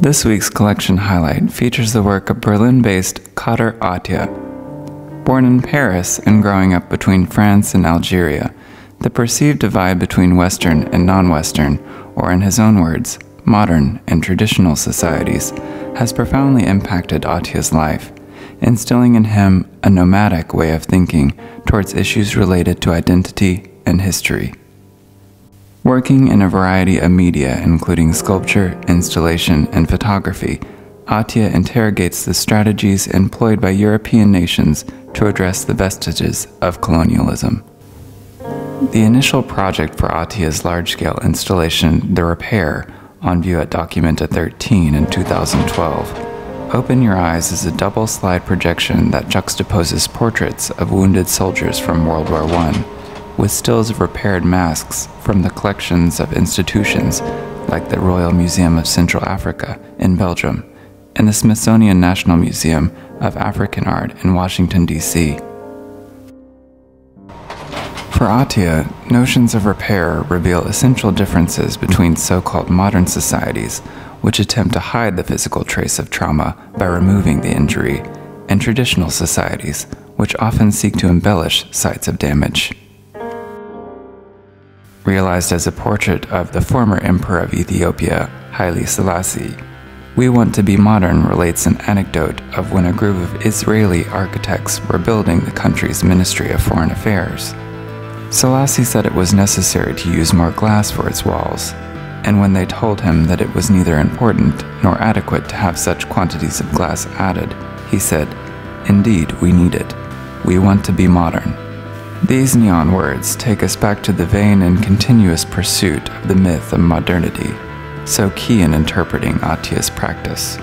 This week's collection highlight features the work of Berlin based Kader Attia. Born in Paris and growing up between France and Algeria, the perceived divide between Western and non Western, or in his own words, modern and traditional societies, has profoundly impacted Attia's life, instilling in him a nomadic way of thinking towards issues related to identity and history. Working in a variety of media, including sculpture, installation, and photography, Attia interrogates the strategies employed by European nations to address the vestiges of colonialism. The initial project for Attia's large scale installation, The Repair, on view at Documenta 13 in 2012, Open Your Eyes is a double slide projection that juxtaposes portraits of wounded soldiers from World War I with stills of repaired masks from the collections of institutions like the Royal Museum of Central Africa in Belgium and the Smithsonian National Museum of African Art in Washington, D.C. For Attia, notions of repair reveal essential differences between so called modern societies, which attempt to hide the physical trace of trauma by removing the injury, and traditional societies, which often seek to embellish sites of damage realized as a portrait of the former emperor of Ethiopia, Haile Selassie. We Want to Be Modern relates an anecdote of when a group of Israeli architects were building the country's Ministry of Foreign Affairs. Selassie said it was necessary to use more glass for its walls, and when they told him that it was neither important nor adequate to have such quantities of glass added, he said, Indeed, we need it. We want to be modern. These neon words take us back to the vain and continuous pursuit of the myth of modernity, so key in interpreting Attia's practice.